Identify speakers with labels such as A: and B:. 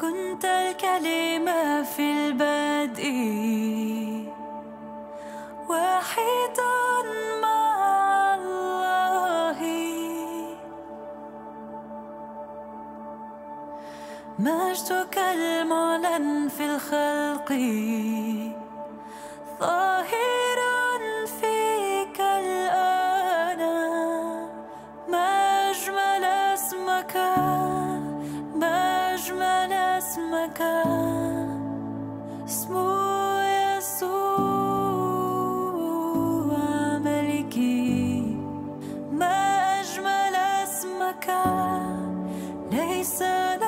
A: كنت الكلمة في البدء. واحد مع الله. مجدك المعلن في الخلق. اسمك اسم يسوع ملكي ما أجمل اسمك ليس لك